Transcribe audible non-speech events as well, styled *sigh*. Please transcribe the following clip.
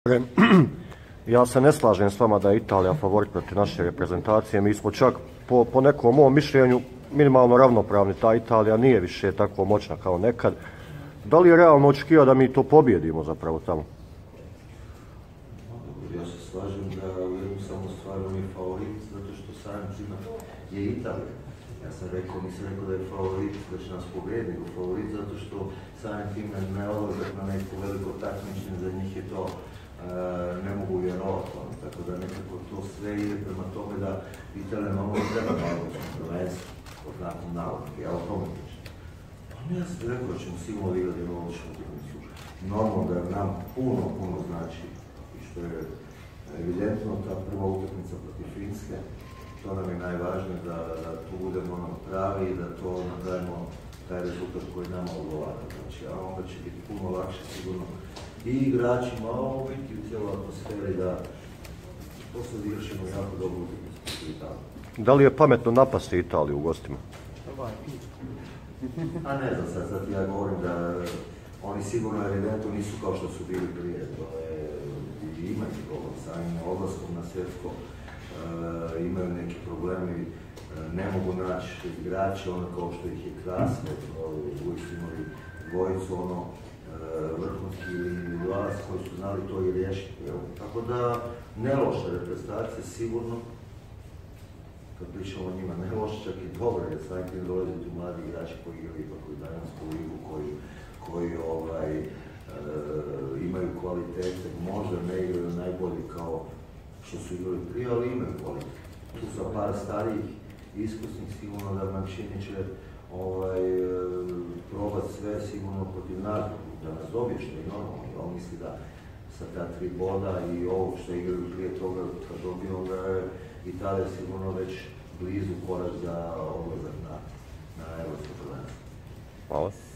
*clears throat* Ja se ne slažem s vama da je Italija favorit protiv naše reprezentacije. Mi smo čak po, po nekom mom mišljenju minimalno ravnopravni. Ta Italija nije više tako moćna kao nekad. Da li je realno očekivati da mi to pobjedimo zapravo tamo? Ja se slažem da u jednu samo stvar on je favorit zato što samim je Italija. Ja sam rekao, nisam rekao da je favorit da će nas pobjediti, nego favorit zato što samim time ne odlazak na neko veliko takmičenje, za njih je to ne mogu vjerovati. Ono, tako da nekako to sve ide prema tome da Italija malo treba malo prvenstvo, pod znakom navodnike, tome pričam. Pa ja sam rekao da ćemo sigurno igrati jednu odličnu. Normalno da nam puno, puno znači i što je evidentno ta prva utakmica protiv Finske, to nam je najvažnije da, da tu budemo ono pravi i da to napravimo taj rezultat koji nama odgovara. Znači, a onda će biti puno lakše sigurno i igračima, a ovo biti u cijeloj atmosferi da se odigrašemo jako dobro u Da li je pametno napasti Italiju u gostima? A ne znam sad, sad ja govorim da oni sigurno evidentno nisu kao što su bili prije. To je, imaju problem sa odlaskom na svjetsko, e, imaju neki problemi, e, ne mogu naći igrače, ono kao što ih je krasno, uvijek su imali dvojicu, ono, vrhunski individualac koji su znali to i riješiti. Tako da, ne loša reprezentacija, sigurno, kad pričamo o njima, ne loša, čak i dobro, jer svaki dolaze tu mladi igrači koji igraju ipak u Dajansku ligu, koji, koji ovaj, e, imaju kvalitete, možda ne igraju najbolji kao što su igrali prije, ali imaju kvalitete. Tu sa par starijih iskusnih sigurno da Mancini će ovaj, sigurno protiv nas, da nas dobije što je normalno. On misli da sa ta tri boda i ovo što igraju prije toga kad dobije, onda je Italija sigurno već blizu korak za odlazak na, na Evropsko prvenstvo. Hvala.